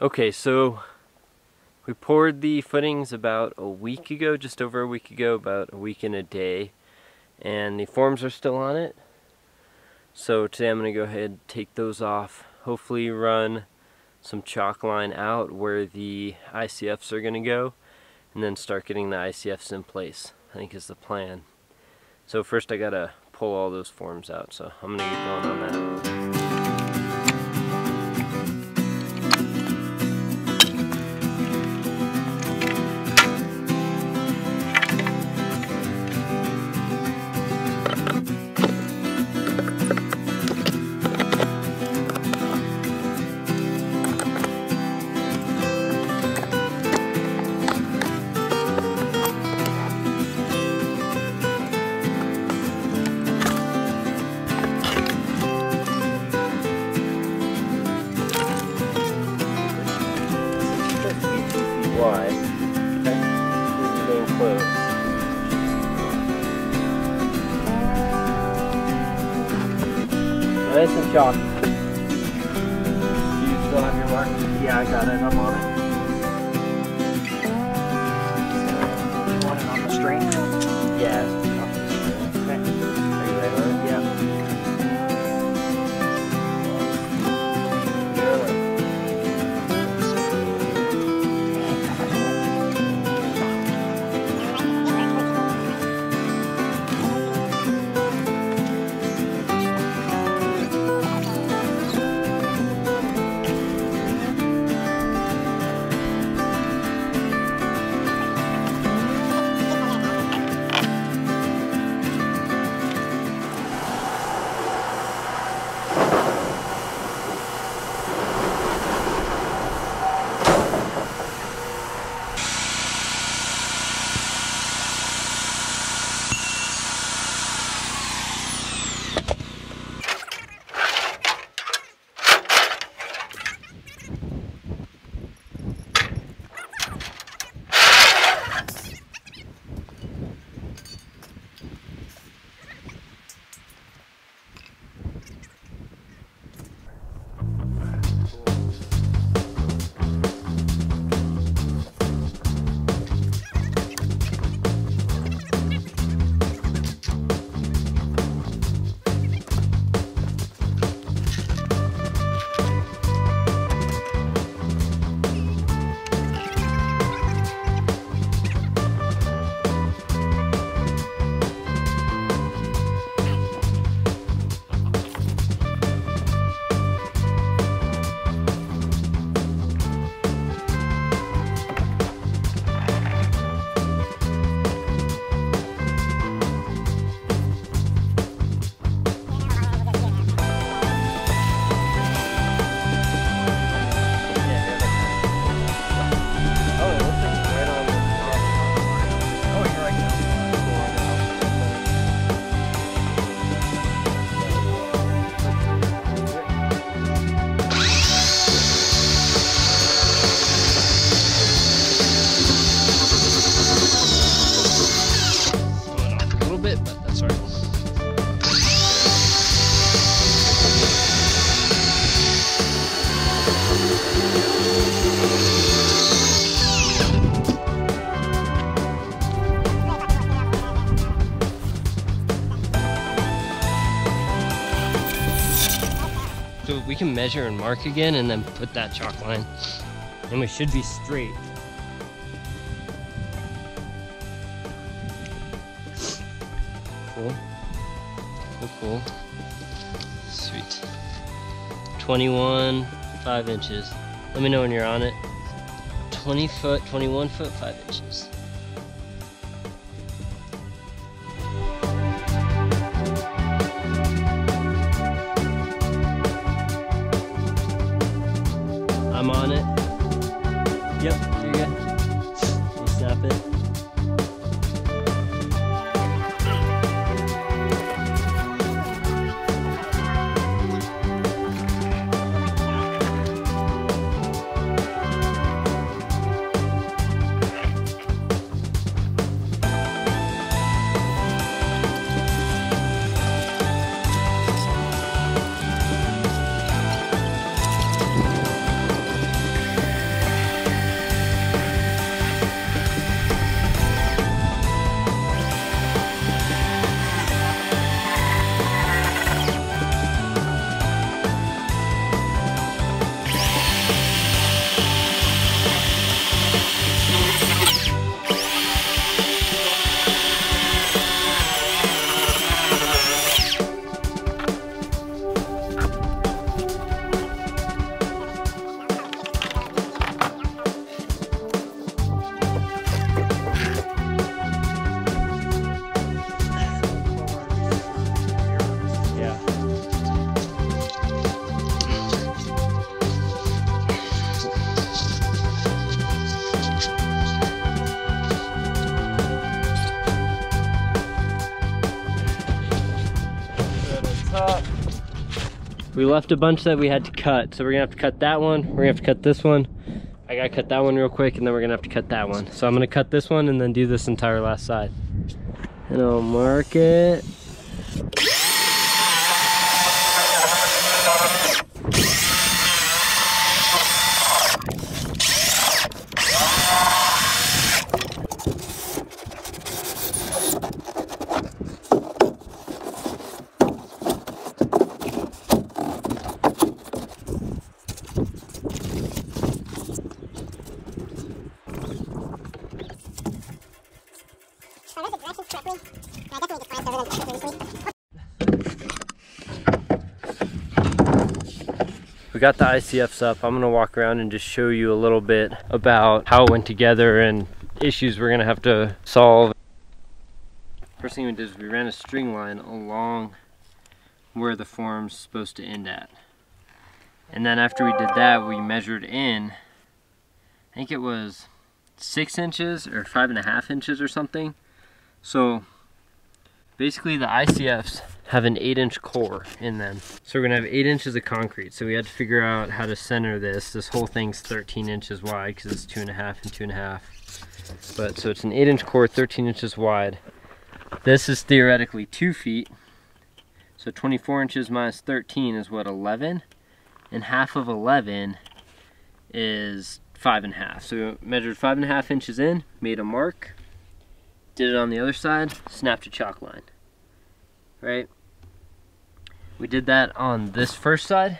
Okay, so we poured the footings about a week ago, just over a week ago, about a week and a day. And the forms are still on it. So today I'm going to go ahead and take those off, hopefully run some chalk line out where the ICFs are going to go, and then start getting the ICFs in place, I think is the plan. So first I got to pull all those forms out, so I'm going to get going on that. And chalky. Do you still have your mark? Yeah, I got it. I'm on it. So we can measure and mark again and then put that chalk line. And we should be straight. Cool. Cool, cool. Sweet. 21, 5 inches. Let me know when you're on it. 20 foot, 21 foot, 5 inches. I'm on it. We left a bunch that we had to cut. So we're gonna have to cut that one. We're gonna have to cut this one. I gotta cut that one real quick and then we're gonna have to cut that one. So I'm gonna cut this one and then do this entire last side. And I'll mark it. We got the ICFs up. I'm gonna walk around and just show you a little bit about how it went together and issues we're gonna have to solve. First thing we did is we ran a string line along where the form's supposed to end at. And then after we did that, we measured in, I think it was six inches or five and a half inches or something. So basically the ICFs have an eight inch core in them. So we're gonna have eight inches of concrete. So we had to figure out how to center this. This whole thing's 13 inches wide because it's two and a half and two and a half. But so it's an eight inch core, 13 inches wide. This is theoretically two feet. So 24 inches minus 13 is what, 11? And half of 11 is five and a half. So we measured five and a half inches in, made a mark, did it on the other side, snapped a chalk line, right? We did that on this first side.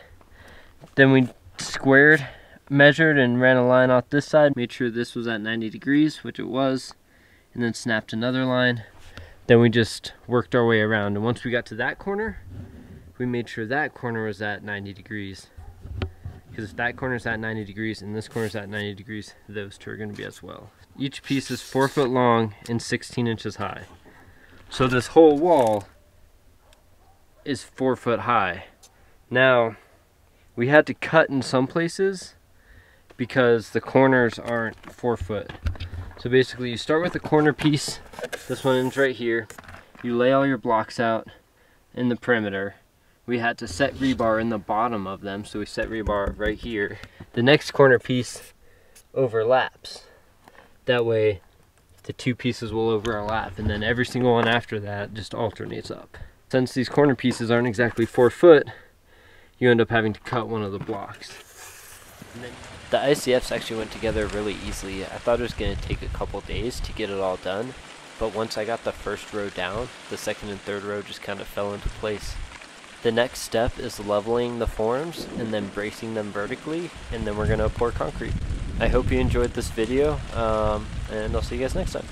Then we squared, measured, and ran a line off this side. Made sure this was at 90 degrees, which it was. And then snapped another line. Then we just worked our way around. And once we got to that corner, we made sure that corner was at 90 degrees. Because if that corner's at 90 degrees and this corner's at 90 degrees, those two are going to be as well. Each piece is 4 foot long and 16 inches high. So this whole wall is four foot high. Now, we had to cut in some places because the corners aren't four foot. So basically you start with the corner piece, this one ends right here. You lay all your blocks out in the perimeter. We had to set rebar in the bottom of them, so we set rebar right here. The next corner piece overlaps. That way the two pieces will overlap and then every single one after that just alternates up. Since these corner pieces aren't exactly four foot, you end up having to cut one of the blocks. The ICFs actually went together really easily. I thought it was going to take a couple days to get it all done, but once I got the first row down, the second and third row just kind of fell into place. The next step is leveling the forms and then bracing them vertically, and then we're going to pour concrete. I hope you enjoyed this video, um, and I'll see you guys next time.